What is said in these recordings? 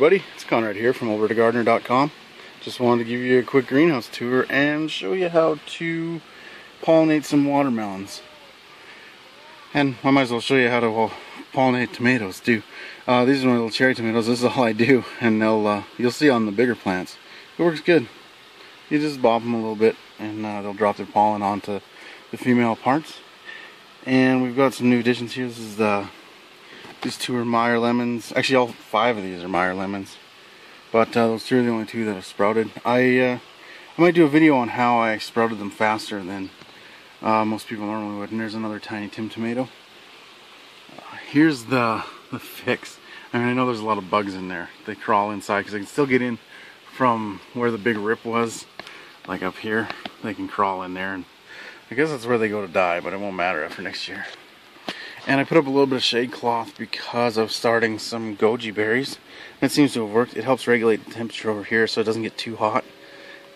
everybody, it's Conrad here from albertagardener.com. Just wanted to give you a quick greenhouse tour and show you how to pollinate some watermelons. And I might as well show you how to uh, pollinate tomatoes too. Uh, these are my little cherry tomatoes, this is all I do, and they'll uh, you'll see on the bigger plants. It works good. You just bob them a little bit and uh, they'll drop their pollen onto the female parts. And we've got some new additions here. This is the these two are Meyer lemons. Actually, all five of these are Meyer lemons. But uh, those two are the only two that have sprouted. I uh, I might do a video on how I sprouted them faster than uh, most people normally would. And there's another tiny Tim tomato. Uh, here's the the fix. I mean, I know there's a lot of bugs in there. They crawl inside because they can still get in from where the big rip was, like up here. They can crawl in there, and I guess that's where they go to die. But it won't matter after next year. And I put up a little bit of shade cloth because of starting some goji berries. It seems to have worked. It helps regulate the temperature over here so it doesn't get too hot.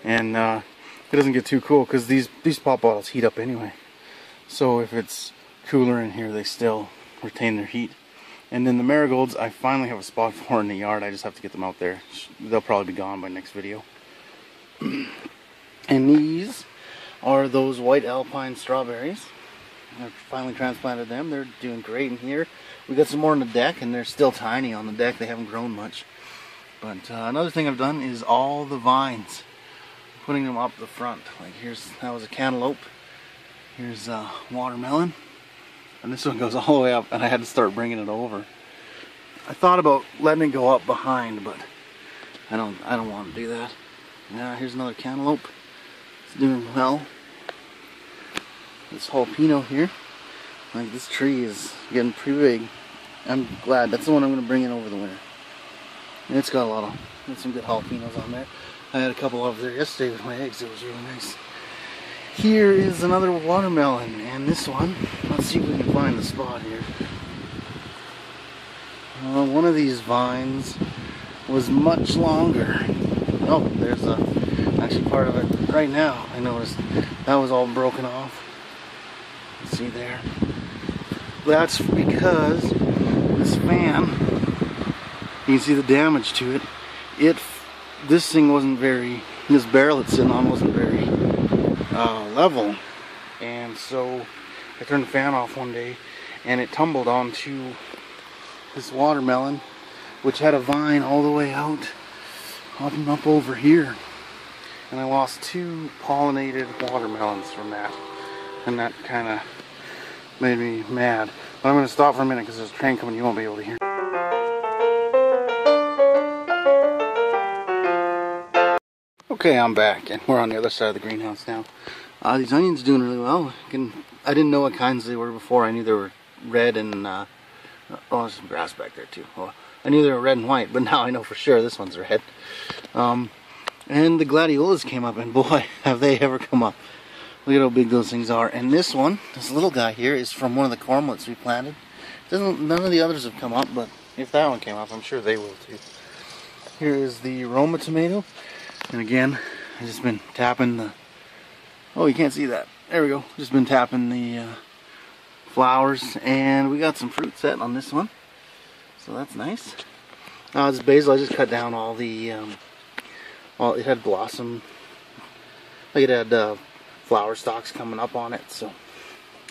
And uh, it doesn't get too cool because these, these pop bottles heat up anyway. So if it's cooler in here, they still retain their heat. And then the marigolds, I finally have a spot for in the yard. I just have to get them out there. They'll probably be gone by next video. and these are those white alpine strawberries. I finally transplanted them. They're doing great in here. We got some more on the deck, and they're still tiny on the deck. They haven't grown much. But uh, another thing I've done is all the vines, putting them up the front. Like here's that was a cantaloupe. Here's a watermelon, and this one goes all the way up. And I had to start bringing it over. I thought about letting it go up behind, but I don't. I don't want to do that. Now here's another cantaloupe. It's doing well this jalapeno here. Like this tree is getting pretty big. I'm glad. That's the one I'm going to bring in over the winter. And it's got a lot of, got some good jalapenos on there. I had a couple over there yesterday with my eggs. It was really nice. Here is another watermelon, and this one, let's see if we can find the spot here. Uh, one of these vines was much longer. Oh, there's a, actually part of it right now. I noticed that was all broken off. See there? That's because this fan, you can see the damage to it. It, this thing wasn't very, this barrel it's sitting on wasn't very uh, level. And so I turned the fan off one day and it tumbled onto this watermelon, which had a vine all the way out, up and up over here. And I lost two pollinated watermelons from that. And that kind of made me mad. But I'm going to stop for a minute because there's a train coming you won't be able to hear. Okay, I'm back and we're on the other side of the greenhouse now. Uh, these onions doing really well. I, didn't know what kinds they were before. I knew they were red and, uh, oh, there's some grass back there too. Well, I knew they were red and white, but now I know for sure this one's red. Um, and the gladiolas came up and boy, have they ever come up. Look at how big those things are. And this one, this little guy here, is from one of the cormlets we planted. Doesn't none of the others have come up, but if that one came up, I'm sure they will too. Here is the Roma tomato. And again, I've just been tapping the Oh, you can't see that. There we go. Just been tapping the uh, flowers and we got some fruit set on this one. So that's nice. Uh, this basil, I just cut down all the um, all it had blossom like it had uh, flower stalks coming up on it, so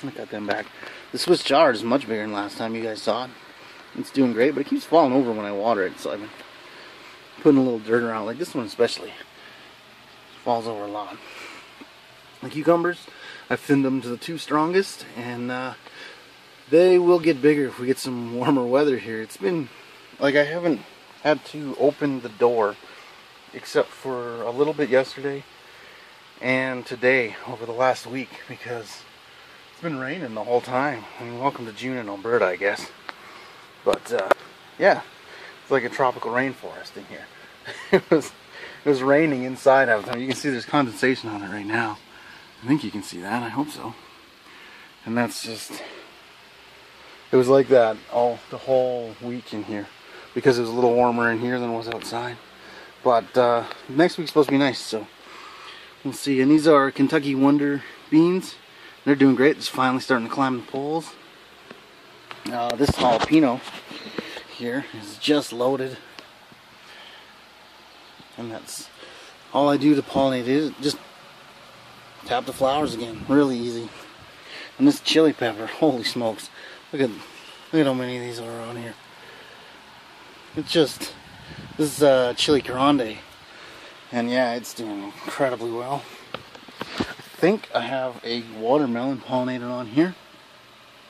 I got them back. The Swiss chard is much bigger than last time you guys saw it. It's doing great, but it keeps falling over when I water it, so I've been putting a little dirt around, like this one especially. Falls over a lot. The cucumbers, I thinned them to the two strongest, and uh, they will get bigger if we get some warmer weather here. It's been, like I haven't had to open the door except for a little bit yesterday and today over the last week because it's been raining the whole time. I mean, welcome to June in Alberta, I guess. But uh, yeah, it's like a tropical rainforest in here. it was it was raining inside of it. You can see there's condensation on it right now. I think you can see that. I hope so. And that's just it was like that all the whole week in here because it was a little warmer in here than it was outside. But uh, next week's supposed to be nice, so We'll see. And these are Kentucky Wonder beans. They're doing great. It's finally starting to climb the poles. Uh, this jalapeno here is just loaded. And that's all I do to pollinate is just tap the flowers again. Really easy. And this chili pepper, holy smokes. Look at look at how many of these are on here. It's just this is uh, chili grande. And yeah, it's doing incredibly well. I think I have a watermelon pollinated on here.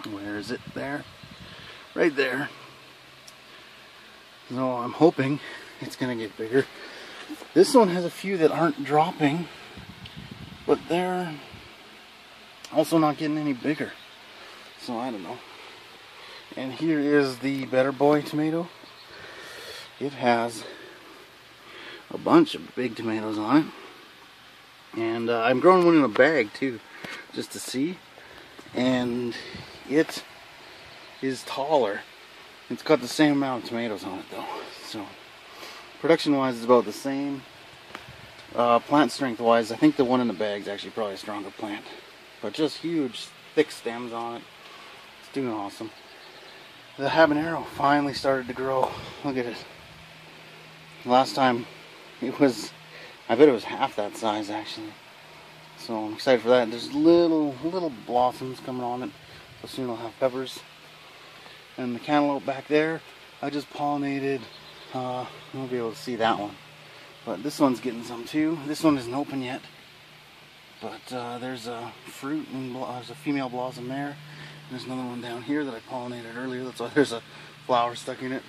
Where is it? There. Right there. So I'm hoping it's going to get bigger. This one has a few that aren't dropping, but they're also not getting any bigger. So I don't know. And here is the Better Boy tomato. It has a bunch of big tomatoes on it. And uh, I'm growing one in a bag too, just to see. And it is taller. It's got the same amount of tomatoes on it though. So production wise it's about the same. Uh, plant strength wise, I think the one in the bag is actually probably a stronger plant. But just huge, thick stems on it. It's doing awesome. The habanero finally started to grow. Look at it. Last time it was, I bet it was half that size actually. So I'm excited for that. There's little, little blossoms coming on it. So soon I'll have peppers. And the cantaloupe back there, I just pollinated. Uh, you'll be able to see that one. But this one's getting some too. This one isn't open yet. But uh, there's a fruit and there's a female blossom there. There's another one down here that I pollinated earlier. That's why there's a flower stuck in it.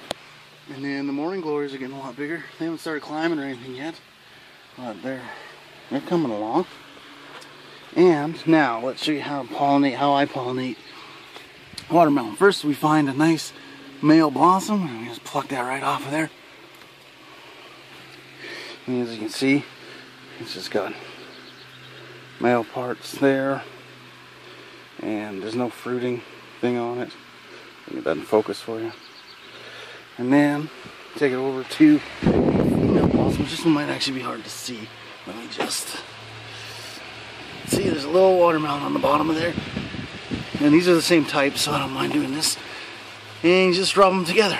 And then the morning glories are getting a lot bigger. They haven't started climbing or anything yet. But they're they're coming along. And now let's show you how pollinate, how I pollinate watermelon. First we find a nice male blossom and we just pluck that right off of there. And as you can see, it's just got male parts there and there's no fruiting thing on it. Get that in focus for you. And then take it over to. This one might actually be hard to see. Let me just see there's a little watermelon on the bottom of there. And these are the same type, so I don't mind doing this. And you just rub them together.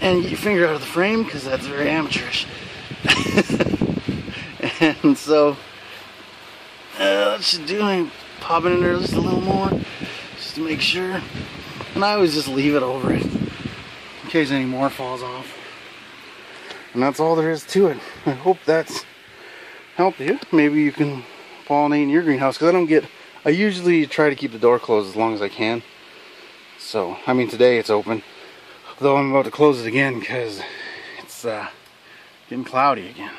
And get your finger out of the frame because that's very amateurish. and so uh, that should do. I pop it in there just a little more, just to make sure. And I always just leave it over it in case any more falls off. And that's all there is to it. I hope that's helped you. Maybe you can pollinate in your greenhouse because I don't get. I usually try to keep the door closed as long as I can. So, I mean, today it's open. Though I'm about to close it again because it's uh, getting cloudy again.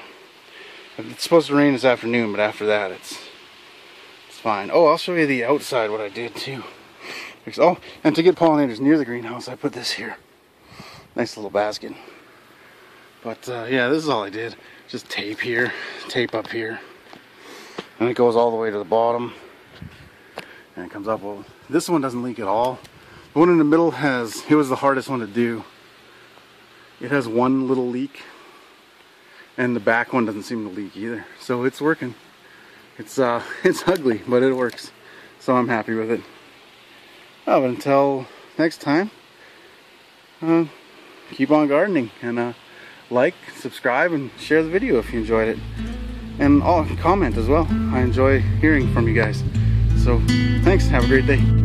It's supposed to rain this afternoon, but after that, it's it's fine. Oh, I'll show you the outside what I did too. Oh, and to get pollinators near the greenhouse, I put this here. Nice little basket. But uh, yeah, this is all I did. Just tape here, tape up here, and it goes all the way to the bottom, and it comes up. Well, this one doesn't leak at all. The one in the middle has. It was the hardest one to do. It has one little leak and the back one doesn't seem to leak either so it's working it's uh it's ugly but it works so I'm happy with it but until next time uh, keep on gardening and uh, like subscribe and share the video if you enjoyed it. And oh, comment as well. I enjoy hearing from you guys. So thanks. Have a great day